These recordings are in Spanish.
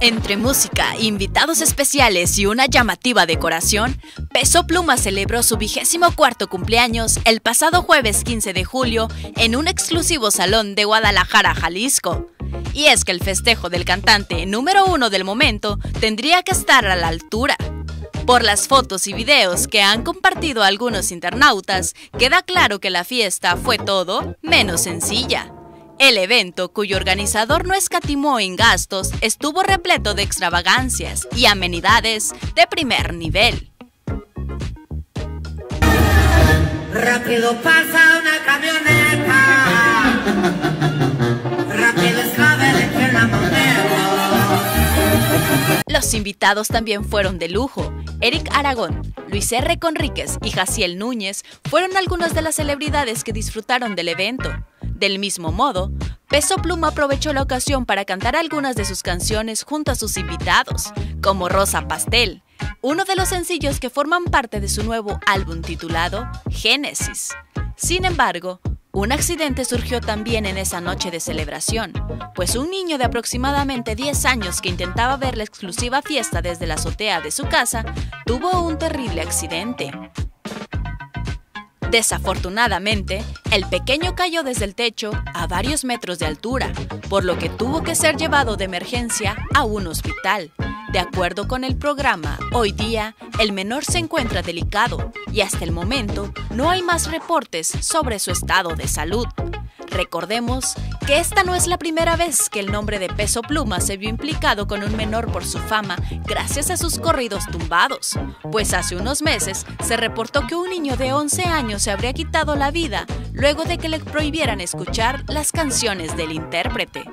Entre música, invitados especiales y una llamativa decoración, Peso Pluma celebró su vigésimo cuarto cumpleaños el pasado jueves 15 de julio en un exclusivo salón de Guadalajara, Jalisco. Y es que el festejo del cantante número uno del momento tendría que estar a la altura. Por las fotos y videos que han compartido algunos internautas, queda claro que la fiesta fue todo menos sencilla. El evento, cuyo organizador no escatimó en gastos, estuvo repleto de extravagancias y amenidades de primer nivel. Rápido pasa una camioneta. Rápido la Los invitados también fueron de lujo. Eric Aragón, Luis R. Conríquez y Jaciel Núñez fueron algunas de las celebridades que disfrutaron del evento. Del mismo modo, Peso Pluma aprovechó la ocasión para cantar algunas de sus canciones junto a sus invitados, como Rosa Pastel, uno de los sencillos que forman parte de su nuevo álbum titulado Génesis. Sin embargo, un accidente surgió también en esa noche de celebración, pues un niño de aproximadamente 10 años que intentaba ver la exclusiva fiesta desde la azotea de su casa tuvo un terrible accidente. Desafortunadamente, el pequeño cayó desde el techo a varios metros de altura, por lo que tuvo que ser llevado de emergencia a un hospital. De acuerdo con el programa, hoy día el menor se encuentra delicado y hasta el momento no hay más reportes sobre su estado de salud. Recordemos que esta no es la primera vez que el nombre de Peso Pluma se vio implicado con un menor por su fama gracias a sus corridos tumbados, pues hace unos meses se reportó que un niño de 11 años se habría quitado la vida luego de que le prohibieran escuchar las canciones del intérprete.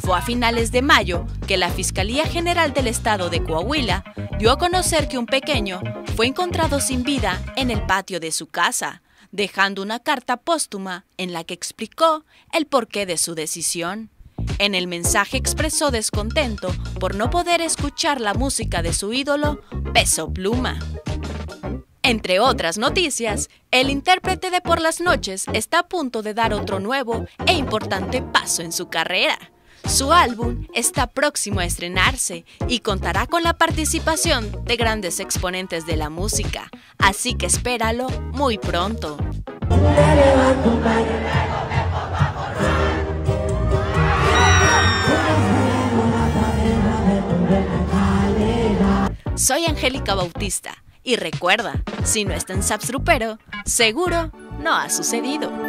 Fue a finales de mayo que la Fiscalía General del Estado de Coahuila dio a conocer que un pequeño fue encontrado sin vida en el patio de su casa dejando una carta póstuma en la que explicó el porqué de su decisión. En el mensaje expresó descontento por no poder escuchar la música de su ídolo, Peso Pluma. Entre otras noticias, el intérprete de Por las Noches está a punto de dar otro nuevo e importante paso en su carrera. Su álbum está próximo a estrenarse y contará con la participación de grandes exponentes de la música, así que espéralo muy pronto. Soy Angélica Bautista y recuerda, si no está en Sapstrupero, seguro no ha sucedido.